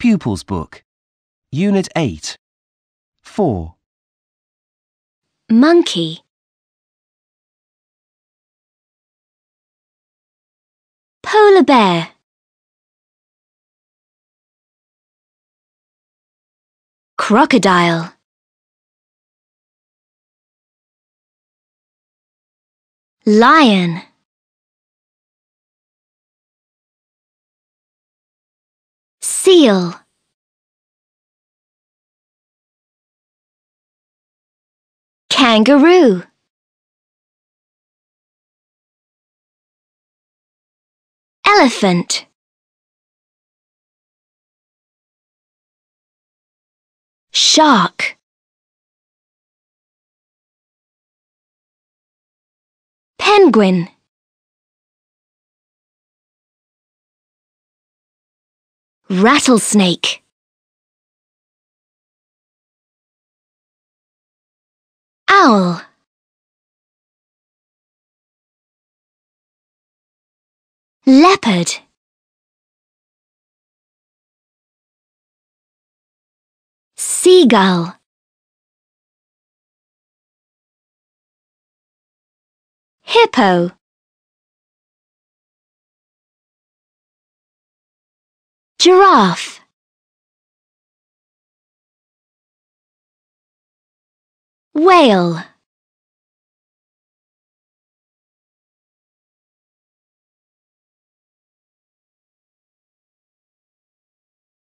Pupils Book, Unit 8. 4. Monkey. Polar bear. Crocodile. Lion. Seal. Kangaroo. Elephant. Shark. Penguin. Rattlesnake. Owl. Leopard. Seagull. Hippo. Giraffe. Whale.